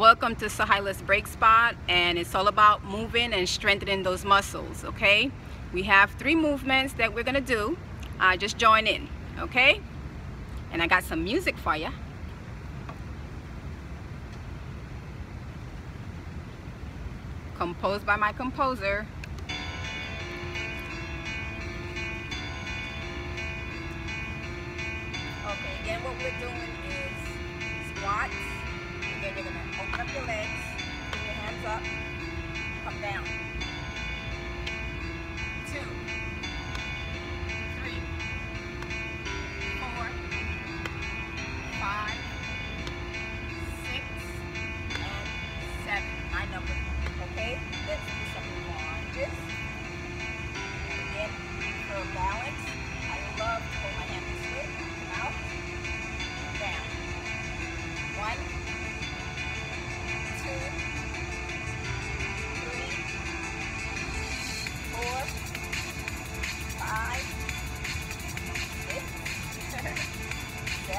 Welcome to Sohaila's Break Spot and it's all about moving and strengthening those muscles, okay? We have three movements that we're gonna do. Uh, just join in, okay? And I got some music for you. Composed by my composer. Okay, again what we're doing 法。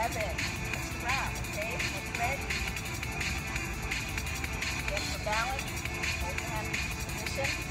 Seven. Next round, okay? Next leg. Get for balance. Hold your hand position.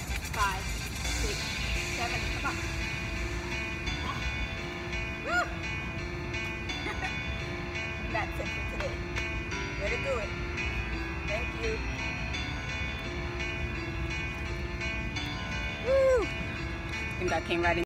Think that came right in.